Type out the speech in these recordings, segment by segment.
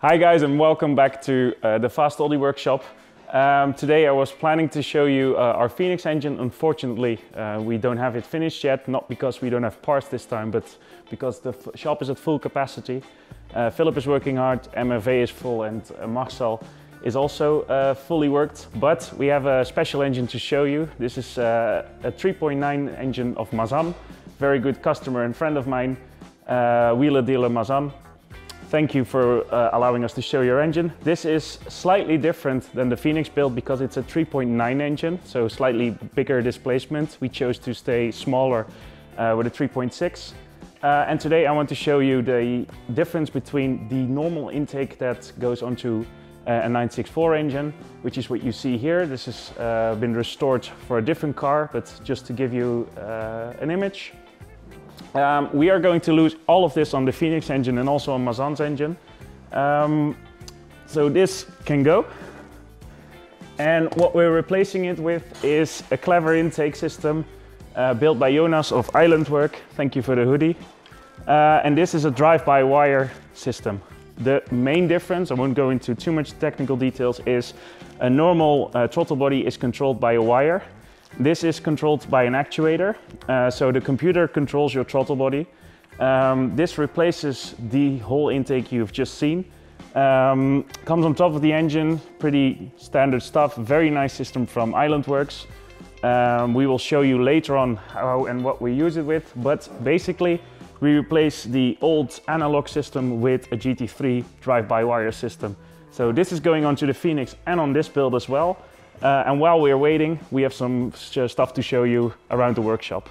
Hi guys and welcome back to uh, the Fast Oldie workshop. Um, today I was planning to show you uh, our Phoenix engine. Unfortunately, uh, we don't have it finished yet, not because we don't have parts this time, but because the shop is at full capacity. Uh, Philip is working hard, MFA is full and uh, Marcel is also uh, fully worked, but we have a special engine to show you. This is a 3.9 engine of Mazam, very good customer and friend of mine, wheeler dealer Mazan. Thank you for uh, allowing us to show your engine. This is slightly different than the Phoenix build because it's a 3.9 engine, so slightly bigger displacement. We chose to stay smaller uh, with a 3.6. Uh, and today I want to show you the difference between the normal intake that goes onto uh, a 964 engine, which is what you see here. This has uh, been restored for a different car, but just to give you uh, an image. Um, we are going to lose all of this on the Phoenix engine and also on Mazan's engine. Um, so this can go. And what we're replacing it with is a clever intake system uh, built by Jonas of Island Work. Thank you for the hoodie. Uh, and this is a drive-by-wire system. The main difference, I won't go into too much technical details, is a normal uh, throttle body is controlled by a wire this is controlled by an actuator, uh, so the computer controls your throttle body. Um, this replaces the whole intake you've just seen. Um, comes on top of the engine, pretty standard stuff, very nice system from Islandworks. Um, we will show you later on how and what we use it with, but basically we replace the old analog system with a GT3 drive-by-wire system. So this is going on to the Phoenix and on this build as well. Uh, and while we're waiting, we have some stuff to show you around the workshop.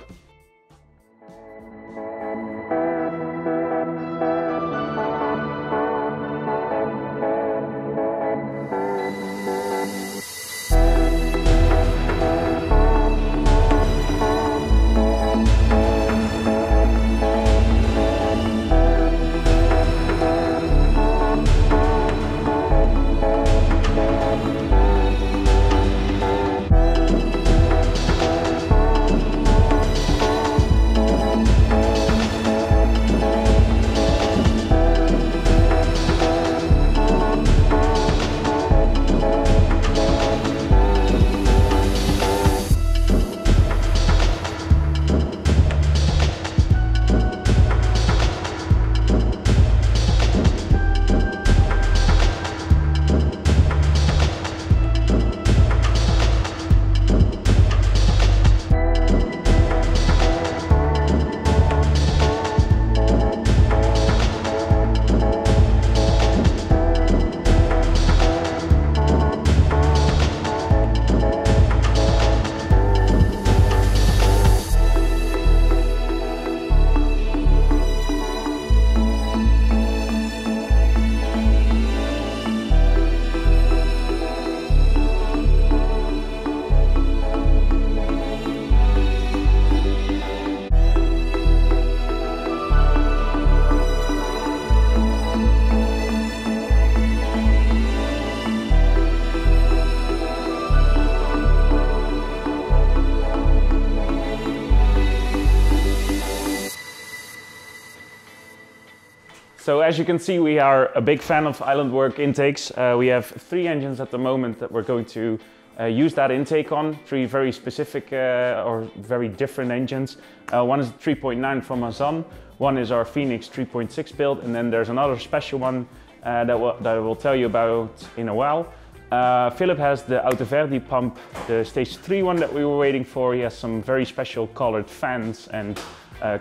So as you can see, we are a big fan of Island Work intakes. Uh, we have three engines at the moment that we're going to uh, use that intake on, three very specific uh, or very different engines. Uh, one is 3.9 from Mazan, one is our Phoenix 3.6 build, and then there's another special one uh, that, that, I will tell you about in a while. Uh, Philip has the Autoverdi pump, the stage 3 one that we were waiting for. He has some very special colored fans and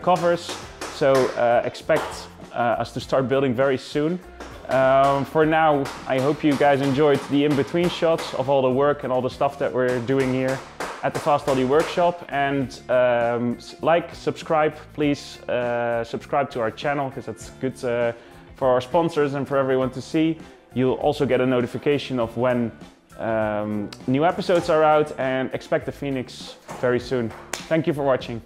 covers. So expect us to start building very soon. Um, for now, I hope you guys enjoyed the in-between shots of all the work and all the stuff that we're doing here at the Fast Oldie workshop. And um, like, subscribe, please uh, subscribe to our channel because that's good uh, for our sponsors and for everyone to see. You'll also get a notification of when um, new episodes are out and expect the Phoenix very soon. Thank you for watching.